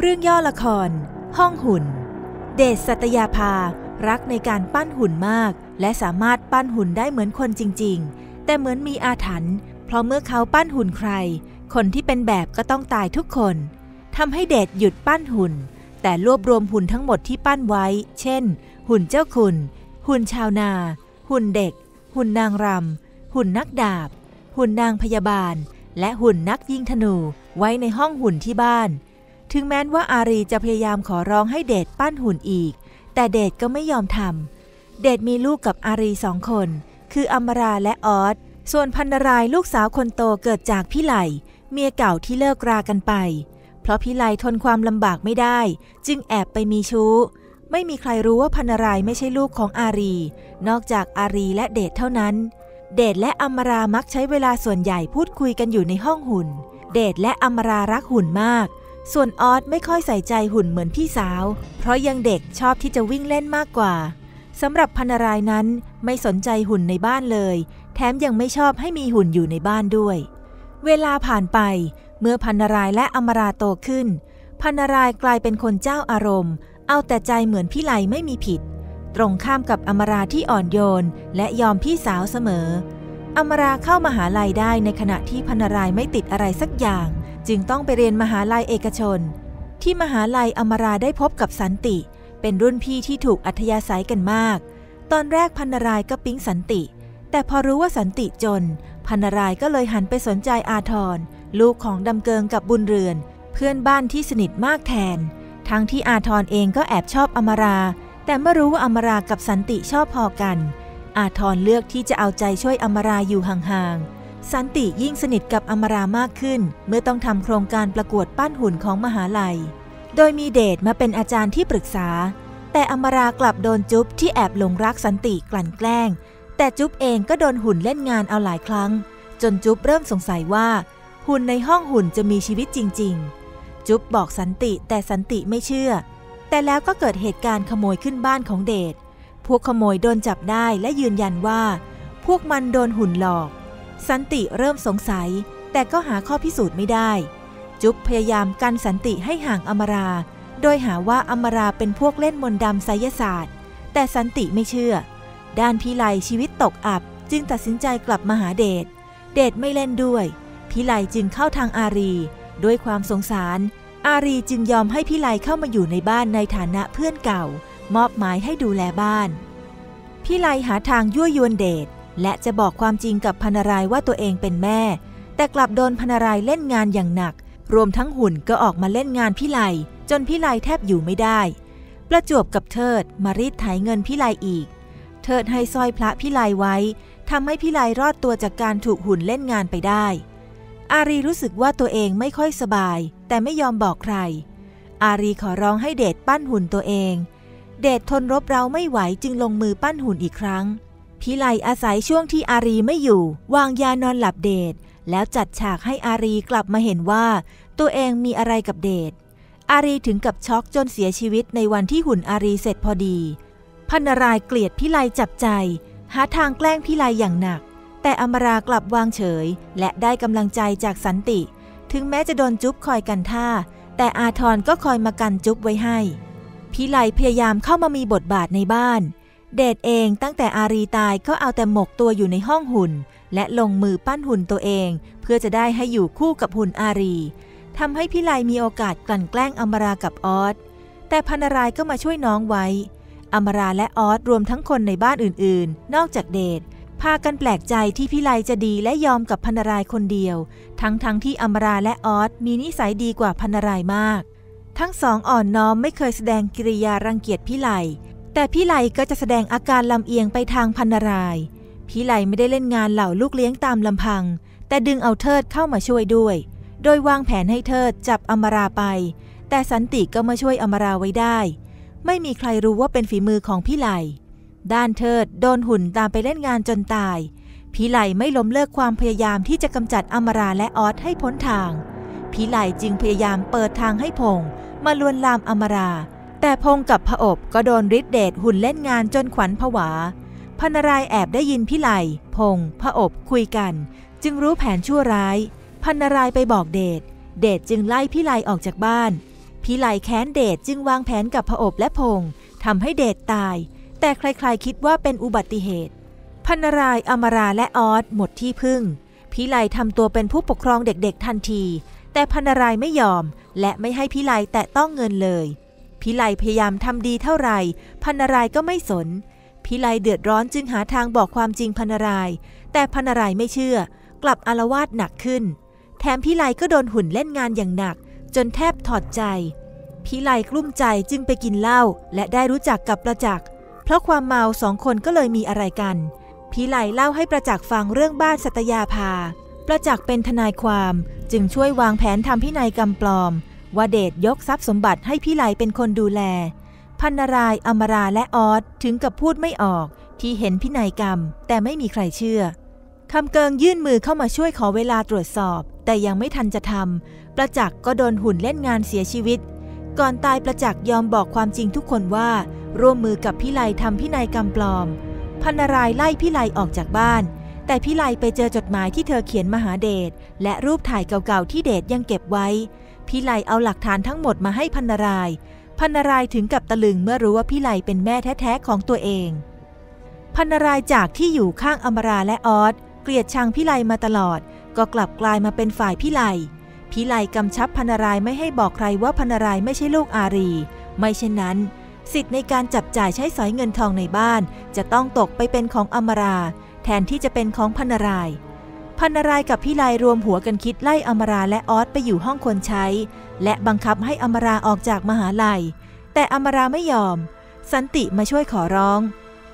เรื่องย่อละคร ห้องหุ่น เดชสัตยาภา รักในการปั้นหุ่นมาก และสามารถปั้นหุ่นได้เหมือนคนจริง ๆ แต่เหมือนมีอาถรรพ์เพราะเมื่อเขาปั้นหุ่นใคร คนที่เป็นแบบก็ต้องตายทุกคนทำให้เดชหยุดปั้นหุ่น แต่รวบรวมหุ่นทั้งหมดที่ปั้นไว้ เช่น หุ่นเจ้าคุณ หุ่นชาวนา หุ่นเด็ก หุ่นนางรำหุ่นนักดาบ หุ่นนางพยาบาล และหุ่นนักยิงธนูไว้ในห้องหุ่นที่บ้าน ถึงแม้ว่าอารีจะพยายามขอร้องให้เดชปั้นหุ่นอีก แต่เดชก็ไม่ยอมทำ เดชมีลูกกับอารีสองคน คืออมราและออส ส่วนพันนารายลูกสาวคนโตเกิดจากพี่ไหล เมียเก่าที่เลิกรากันไป เพราะพี่ไหลทนความลำบากไม่ได้ จึงแอบไปมีชู้ ไม่มีใครรู้ว่าพันนารายไม่ใช่ลูกของอารี นอกจากอารีและเดชเท่านั้น เดชและอมรามักใช้เวลาส่วนใหญ่พูดคุยกันอยู่ในห้องหุ่น เดชและอมรารักหุ่นมาก ส่วนออสไม่ค่อยใส่ใจหุ่นเหมือนพี่สาว เพราะยังเด็กชอบที่จะวิ่งเล่นมากกว่าสำหรับพันนารายนั้นไม่สนใจหุ่นในบ้านเลย แถมยังไม่ชอบให้มีหุ่นอยู่ในบ้านด้วย เวลาผ่านไป เมื่อพันนารายและอมราโตขึ้น พันนารายกลายเป็นคนเจ้าอารมณ์ เอาแต่ใจเหมือนพี่ไหลไม่มีผิด ตรงข้ามกับอมราที่อ่อนโยน และยอมพี่สาวเสมอ อมราเข้ามาหาลัยได้ในขณะที่พันนารายไม่ติดอะไรสักอย่าง จึงต้องไปเรียนมหาลัยเอกชน ที่มหาลัยอมราได้พบกับสันติ เป็นรุ่นพี่ที่ถูกอัธยาศัยกันมาก ตอนแรกพันนารายก็ปิ๊งสันติ แต่พอรู้ว่าสันติจน พันนารายก็เลยหันไปสนใจอาทร ลูกของดำเกิงกับบุญเรือน เพื่อนบ้านที่สนิทมากแทน ทั้งที่อาทรเองก็แอบชอบอมรา แต่เมื่อรู้ว่าอมรากับสันติชอบพอกัน อาทรเลือกที่จะเอาใจช่วยอมราอยู่ห่างๆ สันติยิ่งสนิทกับอมรามากขึ้น เมื่อต้องทำโครงการประกวดปั้นหุ่นของมหาลัย โดยมีเดชมาเป็นอาจารย์ที่ปรึกษา แต่อมรากลับโดนจุ๊บที่แอบหลงรักสันติกลั่นแกล้ง แต่จุ๊บเองก็โดนหุ่นเล่นงานเอาหลายครั้ง จนจุ๊บเริ่มสงสัยว่า หุ่นในห้องหุ่นจะมีชีวิตจริง ๆ จุ๊บบอกสันติแต่สันติไม่เชื่อ แต่แล้วก็เกิดเหตุการณ์ขโมยขึ้นบ้านของเดชพวกขโมยโดนจับได้และยืนยันว่า พวกมันโดนหุ่นหลอก สันติเริ่มสงสัย แต่ก็หาข้อพิสูจน์ไม่ได้ จุ๊บพยายามกันสันติให้ห่างอมรา โดยหาว่าอมราเป็นพวกเล่นมนต์ดำไสยศาสตร์ แต่สันติไม่เชื่อ ด้านพิไลชีวิตตกอับ จึงตัดสินใจกลับมาหาเดช เดชไม่เล่นด้วย พิไลจึงเข้าทางอารี ด้วยความสงสาร อารีจึงยอมให้พิไลเข้ามาอยู่ในบ้านในฐานะเพื่อนเก่า มอบหมายให้ดูแลบ้านพิไลหาทางยั่วยวนเดช และจะบอกความจริงกับพนารายว่าตัวเองเป็นแม่ แต่กลับโดนพนารายเล่นงานอย่างหนัก รวมทั้งหุ่นก็ออกมาเล่นงานพิไลจนพิไลแทบอยู่ไม่ได้ ประจวบกับเทิดมารีดไถเงินพิไลอีก เทิดให้สร้อยพระพิไลไว้ทำให้พิไลรอดตัวจากการถูกหุ่นเล่นงานไปได้ อารีรู้สึกว่าตัวเองไม่ค่อยสบาย แต่ไม่ยอมบอกใคร อารีขอร้องให้เดชปั้นหุ่นตัวเอง เดชทนรบเร้าไม่ไหวจึงลงมือปั้นหุ่นอีกครั้ง พิไลอาศัยช่วงที่อารีไม่อยู่ วางยานอนหลับเดชแล้วจัดฉากให้อารีกลับมาเห็นว่า ตัวเองมีอะไรกับเดชอารีถึงกับช็อกจนเสียชีวิตในวันที่หุ่นอารีเสร็จพอดีพันนารายเกลียดพิไลจับใจ หาทางแกล้งพิไลอย่างหนัก แต่อมรากลับวางเฉย และได้กำลังใจจากสันติ ถึงแม้จะโดนจุ๊บคอยกันท่า แต่อาทรก็คอยมากันจุ๊บไว้ให้ พิไลพยายามเข้ามามีบทบาทในบ้าน เดชเองตั้งแต่อารีตายก็เอาแต่หมกตัวอยู่ในห้องหุ่น และลงมือปั้นหุ่นตัวเอง เพื่อจะได้ให้อยู่คู่กับหุ่นอารีทำให้พิไลมีโอกาสกลั่นแกล้งอมรากับออสแต่พันรายก็มาช่วยน้องไว้ อมราและออสรวมทั้งคนในบ้านอื่นๆ นอกจากเดชพากันแปลกใจที่พิไลจะดีและยอมกับพันรายคนเดียว ทั้งๆทที่อมราและออสมีนิสัยดีกว่าพันรายมาก ทั้งสองอ่อนน้อมไม่เคยแสดงกิริยารังเกียจพิไล แต่พิไหลก็จะแสดงอาการลำเอียงไปทางพันนารายพิไหลไม่ได้เล่นงานเหล่าลูกเลี้ยงตามลำพัง แต่ดึงเอาเทิดเข้ามาช่วยด้วย โดยวางแผนให้เทิดจับอมราไป แต่สันติก็มาช่วยอมราไว้ได้ ไม่มีใครรู้ว่าเป็นฝีมือของพิไหลด้านเทิดโดนหุ่นตามไปเล่นงานจนตายพิไหลไม่ล้มเลิกความพยายามที่จะกำจัดอมราและออสให้พ้นทางพิไหลจึงพยายามเปิดทางให้พงมาลวนลามอมรา แต่พงกับพระอบก็โดนฤทธิเดชหุ่นเล่นงานจนขวัญผวาพันรายแอบได้ยินพิไหลพงพระอบคุยกัน จึงรู้แผนชั่วร้ายพันรายไปบอกเดชเดชจึงไล่พิไหลออกจากบ้านพพิไหลแค้นเดชจึงวางแผนกับพระอบและพงทำให้เดชตาย แต่ใครๆคิดว่าเป็นอุบัติเหตุพันรายอมราและออสหมดที่พึ่งพิไลทำตัวเป็นผู้ปกครองเด็กๆทันที แต่พันรายไม่ยอม และไม่ให้พิไลแตะต้องเงินเลย พิไลพยายามทำดีเท่าไหร่พันรายก็ไม่สน พิไลเดือดร้อนจึงหาทางบอกความจริงพันราย แต่พันรายไม่เชื่อ กลับอารวาสหนักขึ้น แถมพิไลก็โดนหุ่นเล่นงานอย่างหนัก จนแทบถอดใจ พิไลกลุ้มใจจึงไปกินเหล้าและได้รู้จักกับประจักษ์เพราะความเมาสองคนก็เลยมีอะไรกันพิไลเล่าให้ประจักษ์ฟังเรื่องบ้านสัตยาภา ประจักษ์เป็นทนายความจึงช่วยวางแผนทำพินัยกรรมปลอม ว่าเดชยกทรัพย์สมบัติให้พิไลเป็นคนดูแล พันนารายอมราและออสถึงกับพูดไม่ออกที่เห็นพินัยกรรม แต่ไม่มีใครเชื่อคำเกิงยื่นมือเข้ามาช่วยขอเวลาตรวจสอบ แต่ยังไม่ทันจะทำประจักษ์ก็โดนหุ่นเล่นงานเสียชีวิต ก่อนตายประจักษ์ยอมบอกความจริงทุกคนว่า ร่วมมือกับพิไลทำพินัยกรรมปลอม พันนารายไล่พิไลออกจากบ้าน แต่พิไลไปเจอจดหมายที่เธอเขียนมหาเดชและรูปถ่ายเก่าๆที่เดชยังเก็บไว้ พิไลเอาหลักฐานทั้งหมดมาให้พันนาราย พันนารายถึงกับตะลึงเมื่อรู้ว่าพิไลเป็นแม่แท้ๆของตัวเอง พันนารายจากที่อยู่ข้างอมราและออสเกลียดชังพิไลมาตลอด ก็กลับกลายมาเป็นฝ่ายพิไลพิไลกำชับพันนารายไม่ให้บอกใครว่าพันนารายไม่ใช่ลูกอารี ไม่เช่นนั้น สิทธิ์ในการจับจ่ายใช้สอยเงินทองในบ้าน จะต้องตกไปเป็นของอมรา แทนที่จะเป็นของพันราย พันนารายกับพี่ลายรวมหัวกันคิดไล่อมราและออสไปอยู่ห้องคนใช้ และบังคับให้อมราออกจากมหาลัย แต่อมราไม่ยอม สันติมาช่วยขอร้อง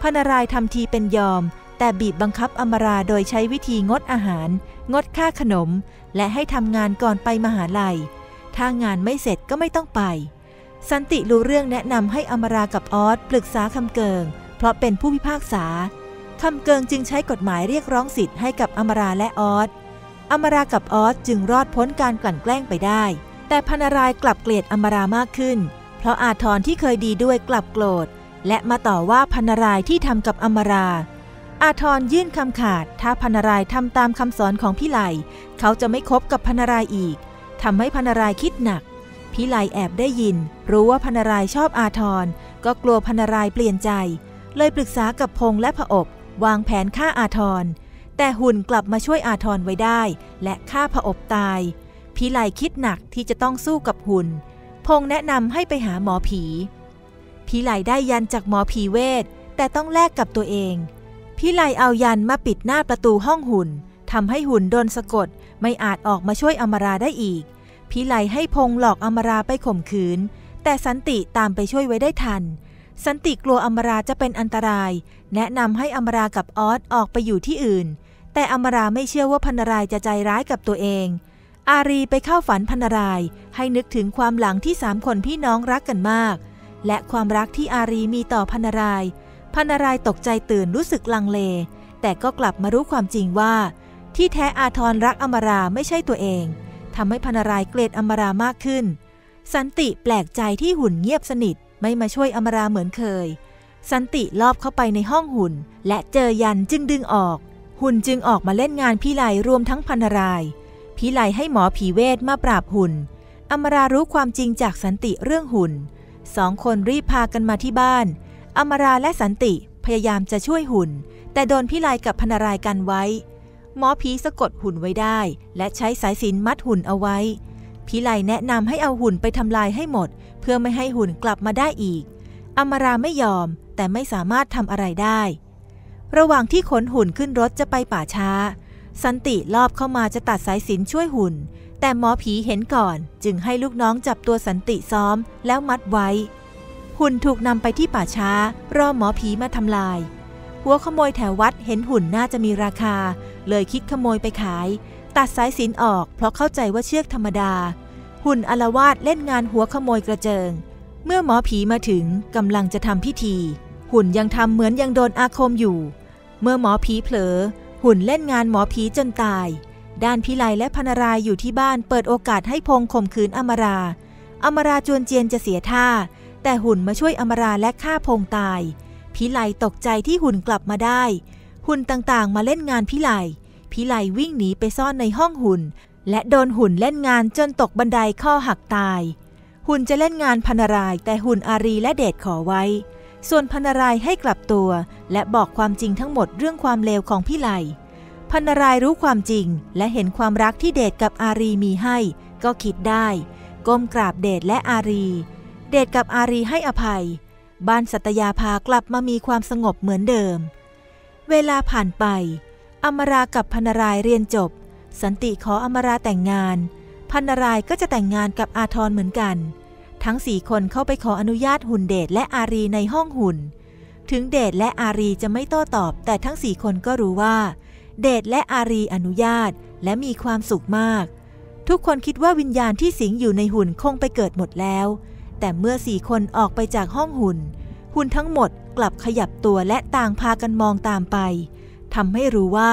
พันนารายทำทีเป็นยอม แต่บีบบังคับอมราโดยใช้วิธีงดอาหาร งดค่าขนม และให้ทำงานก่อนไปมหาลัย ถ้างานไม่เสร็จก็ไม่ต้องไป สันติรู้เรื่องแนะนำให้อมรากับออสปรึกษาคำเกิง เพราะเป็นผู้พิพากษา คำเกิงจึงใช้กฎหมายเรียกร้องสิทธิ์ให้กับอมราและออสอมรากับออสจึงรอดพ้นการกลั่นแกล้งไปได้ แต่พนารายกลับเกลียดอมรามากขึ้น เพราะอาทรที่เคยดีด้วยกลับโกรธ และมาต่อว่าพนารายที่ทำกับอมรา อาทรยื่นคำขาด ถ้าพนารายทำตามคำสอนของพี่ไหลเขาจะไม่คบกับพนารายอีกทำให้พนารายคิดหนักพิไลแอบได้ยิน รู้ว่าพนารายชอบอาทรก็กลัวพนารายเปลี่ยนใจ เลยปรึกษากับพงและผอบ วางแผนฆ่าอาทร แต่หุ่นกลับมาช่วยอาทรไว้ได้ และฆ่าผอบตาย พิไลคิดหนักที่จะต้องสู้กับหุ่น พงแนะนำให้ไปหาหมอผี พิไลได้ยันจากหมอผีเวท แต่ต้องแลกกับตัวเอง พิไลเอายันมาปิดหน้าประตูห้องหุ่นทำให้หุ่นโดนสะกดไม่อาจออกมาช่วยอมราได้อีก พิไลให้พงหลอกอมราไปข่มขืน แต่สันติตามไปช่วยไว้ได้ทัน สันติกลัวอมราจะเป็นอันตราย แนะนำให้อมรากับออสออกไปอยู่ที่อื่น แต่อมราไม่เชื่อว่าพันรายจะใจร้ายกับตัวเอง อารีไปเข้าฝันพันราย ให้นึกถึงความหลังที่สามคนพี่น้องรักกันมาก และความรักที่อารีมีต่อพันราย พันรายตกใจตื่นรู้สึกลังเล แต่ก็กลับมารู้ความจริงว่า ที่แท้อาทรรักอมราไม่ใช่ตัวเองทำให้พันรายเกลียดอมรามากขึ้น สันติแปลกใจที่หุ่นเงียบสนิท ไม่มาช่วยอมราเหมือนเคย สันติลอบเข้าไปในห้องหุ่น และเจอยันจึงดึงออก หุ่นจึงออกมาเล่นงานพี่ไลรวมทั้งพันรายพี่ไลให้หมอผีเวทมาปราบหุ่น อมรารู้ความจริงจากสันติเรื่องหุ่น สองคนรีบพากันมาที่บ้าน อมราและสันติพยายามจะช่วยหุ่น แต่โดนพี่ไลกับพันรายกันไว้ หมอผีสะกดหุ่นไว้ได้ และใช้สายสินมัดหุ่นเอาไว้ พีไลแนะนำให้เอาหุ่นไปทำลายให้หมด เพื่อไม่ให้หุ่นกลับมาได้อีก อมราไม่ยอมแต่ไม่สามารถทำอะไรได้ ระหว่างที่ขนหุ่นขึ้นรถจะไปป่าช้า สันติลอบเข้ามาจะตัดสายสินช่วยหุ่น แต่หมอผีเห็นก่อน จึงให้ลูกน้องจับตัวสันติซ้อมแล้วมัดไว้ หุ่นถูกนำไปที่ป่าช้ารอหมอผีมาทำลาย หัวขโมยแถววัดเห็นหุ่นน่าจะมีราคา เลยคิดขโมยไปขาย ตัดสายสินออก เพราะเข้าใจว่าเชือกธรรมดา หุ่นอลาวาดเล่นงานหัวขโมยกระเจิง เมื่อหมอผีมาถึงกำลังจะทำพิธี หุ่นยังทำเหมือนยังโดนอาคมอยู่ เมื่อหมอผีเผลอ หุ่นเล่นงานหมอผีจนตาย ด้านพิไลและพนารายอยู่ที่บ้านเปิดโอกาสให้พงข่มขืนอมรา อมราจวนเจียนจะเสียท่า แต่หุ่นมาช่วยอมราและฆ่าพงตาย พิไลตกใจที่หุ่นกลับมาได้ หุ่นต่างๆ มาเล่นงานพิไล พิไลวิ่งหนีไปซ่อนในห้องหุ่น และโดนหุ่นเล่นงานจนตกบันไดข้อหักตาย หุ่นจะเล่นงานพันราย แต่หุ่นอารีและเดชขอไว้ ส่วนพันรายให้กลับตัว และบอกความจริงทั้งหมดเรื่องความเลวของพี่ไลพันรายรู้ความจริง และเห็นความรักที่เดชกับอารีมีให้ ก็คิดได้ก้มกราบเดชและอารี เดชกับอารีให้อภัย บ้านสัตยาภากลับมามีความสงบเหมือนเดิม เวลาผ่านไป อมรากับพันรายเรียนจบ สันติขออมราแต่งงาน พันรายก็จะแต่งงานกับอาทรเหมือนกัน ทั้งสี่คนเข้าไปขออนุญาตหุ่นเดชและอารีในห้องหุ่น ถึงเดชและอารีจะไม่โต้ตอบ แต่ทั้งสี่คนก็รู้ว่า เดชและอารีอนุญาตและมีความสุขมาก ทุกคนคิดว่าวิญญาณที่สิงอยู่ในหุ่นคงไปเกิดหมดแล้ว แต่เมื่อสี่คนออกไปจากห้องหุ่น หุ่นทั้งหมดกลับขยับตัวและต่างพากันมองตามไป ทำให้รู้ว่า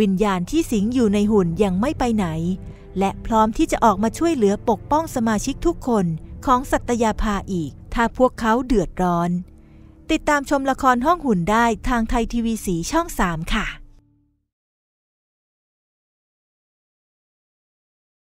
วิญญาณที่สิงอยู่ในหุ่นยังไม่ไปไหน และพร้อมที่จะออกมาช่วยเหลือปกป้องสมาชิกทุกคนของสัตยาภาอีก ถ้าพวกเขาเดือดร้อน ติดตามชมละครห้องหุ่นได้ทางไทยทีวีสีช่อง 3 ค่ะ